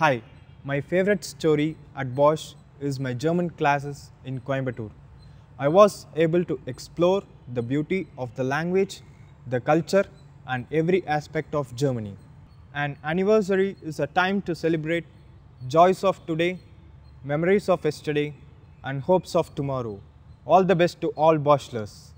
Hi, my favorite story at Bosch is my German classes in Coimbatore. I was able to explore the beauty of the language, the culture, and every aspect of Germany. An anniversary is a time to celebrate joys of today, memories of yesterday, and hopes of tomorrow. All the best to all Boschlers.